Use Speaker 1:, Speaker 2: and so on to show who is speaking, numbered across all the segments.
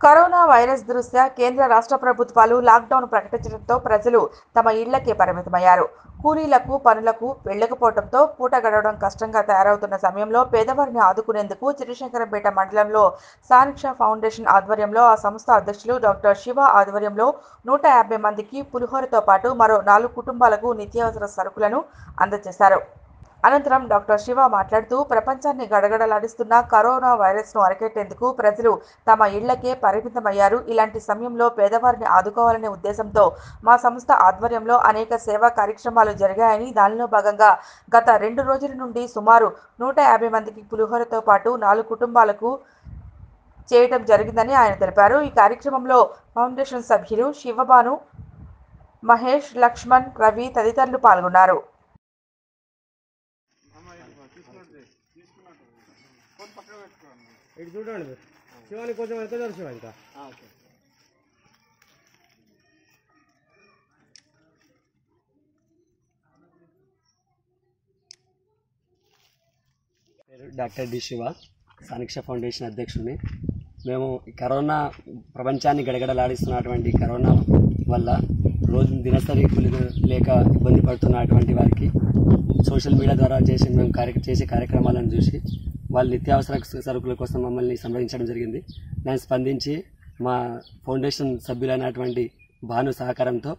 Speaker 1: Corona virus దృష్ట్యా కేంద్ర రాష్ట్ర ప్రభుత్వాలు లాక్డౌన్ ప్రకటించడంతో ప్రజలు తమ ఇళ్ళకే పరిమితమయ్యారు. కూలీలకు పనులకు వెళ్ళకపోవడంతో పూట గడవడం కష్టంగా తయారవుతున్న సమయంలో పేదవారిని ఆదుకునేందుకు చిరుశంకరంపేట మండలంలో సానిక్ష ఫౌండేషన్ ఆధ్వర్యంలో ఆ సంస్థ అధ్యక్షులు డాక్టర్ శివ ఆధ్వర్యంలో నూట యాభై మందికి పులిహోరతో పాటు మరో నాలుగు కుటుంబాలకు నిత్యావసర సరుకులను అందజేశారు. అనంతరం డాక్టర్ శివ మాట్లాడుతూ ప్రపంచాన్ని గడగడలాడిస్తున్న కరోనా వైరస్ను అరికెట్టేందుకు ప్రజలు తమ ఇళ్ళకే పరిమితమయ్యారు. ఇలాంటి సమయంలో పేదవారిని ఆదుకోవాలనే ఉద్దేశంతో మా సంస్థ ఆధ్వర్యంలో అనేక సేవా కార్యక్రమాలు జరిగాయని దానిలో భాగంగా గత రెండు రోజుల నుండి సుమారు నూట యాభై మందికి పులిహోరతో పాటు నాలుగు కుటుంబాలకు చేయటం జరిగిందని ఆయన తెలిపారు. ఈ కార్యక్రమంలో ఫౌండేషన్ సభ్యులు శివబాను మహేష్ లక్ష్మణ్ రవి తదితరులు పాల్గొన్నారు.
Speaker 2: ఇటు చూడండి మీరు. శివానికి కొంచెం ఎంత శివ ఇంకా.
Speaker 3: పేరు doctor D Shiva Saniksha foundation అధ్యక్షుడిని. మేము ఈ కరోనా ప్రపంచాన్ని గడగడలాడిస్తున్నటువంటి కరోనా వల్ల రోజు దినసరి లేక ఇబ్బంది పడుతున్నటువంటి వారికి సోషల్ మీడియా ద్వారా చేసి మేము కార్య చేసే కార్యక్రమాలను చూసి వాళ్ళు నిత్యావసర సరుకుల కోసం మమ్మల్ని సంప్రదించడం జరిగింది. దాన్ని స్పందించి మా ఫౌండేషన్ సభ్యులైనటువంటి భాను సహకారంతో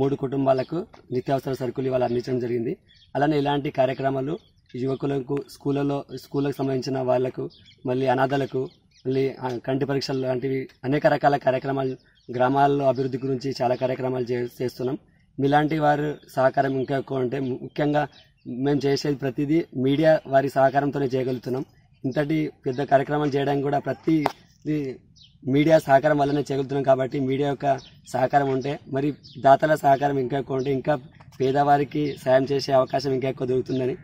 Speaker 3: మూడు కుటుంబాలకు నిత్యావసర సరుకులు ఇవాళ అందించడం జరిగింది. అలానే ఇలాంటి కార్యక్రమాలు యువకులకు స్కూళ్ళలో స్కూళ్ళకు సంబంధించిన వాళ్ళకు మళ్ళీ అనాథలకు మళ్ళీ కంటి పరీక్షలు లాంటివి అనేక రకాల కార్యక్రమాలు గ్రామాల్లో అభివృద్ధి గురించి చాలా కార్యక్రమాలు చే- చేస్తున్నాం. మీలాంటి వారు సహకారం ఇంకా ఎక్కువ ఉంటే ముఖ్యంగా మేము చేసేది ప్రతిదీ మీడియా వారి సహకారంతోనే చేయగలుగుతున్నాం. ఇంతటి పెద్ద కార్యక్రమాలు చేయడానికి కూడా ప్రతి మీడియా సహకారం వల్లనే చేయగలుగుతున్నాం కాబట్టి మీడియా యొక్క సహకారం ఉంటే మరి దాతల సహకారం ఇంకా ఎక్కువ ఉంటే ఇంకా పేదవారికి సాయం చేసే అవకాశం ఇంకా ఎక్కువ దొరుకుతుందని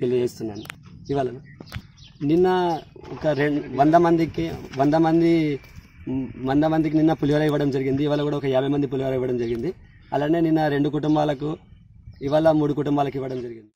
Speaker 3: తెలియజేస్తున్నాను. ఇవాళ నిన్న ఒక రెండు వంద మందికి వంద మంది వంద మందికి నిన్న పులిహోర ఇవ్వడం జరిగింది. ఇవాళ కూడా ఒక యాభై మంది పులిహోర ఇవ్వడం జరిగింది. అలానే నిన్న రెండు కుటుంబాలకు ఇవాళ మూడు కుటుంబాలకు ఇవ్వడం జరిగింది.